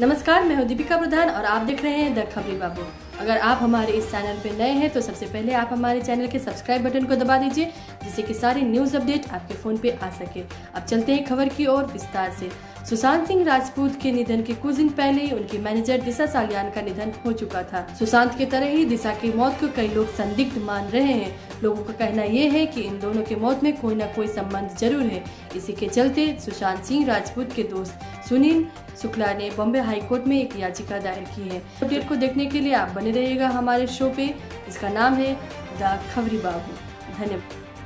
नमस्कार, मैं हूँ दीपिका प्रधान और आप देख रहे हैं द खबरी बाबू। अगर आप हमारे इस चैनल पर नए हैं तो सबसे पहले आप हमारे चैनल के सब्सक्राइब बटन को दबा दीजिए, जिससे कि सारी न्यूज़ अपडेट आपके फ़ोन पे आ सके। अब चलते हैं खबर की ओर विस्तार से। सुशांत सिंह राजपूत के निधन के कुछ दिन पहले ही उनकी मैनेजर दिशा सालियान का निधन हो चुका था। सुशांत की तरह ही दिशा की मौत को कई लोग संदिग्ध मान रहे हैं। लोगों का कहना यह है कि इन दोनों के मौत में कोई न कोई संबंध ज़रूर है। इसी के चलते सुशांत सिंह राजपूत के दोस्त सुनील शुक्ला ने बॉम्बे हाईकोर्ट में एक याचिका दायर की है। अपडेट को देखने के लिए आप बने रहिएगा हमारे शो पे। इसका नाम है द खबरी बाबू। धन्यवाद।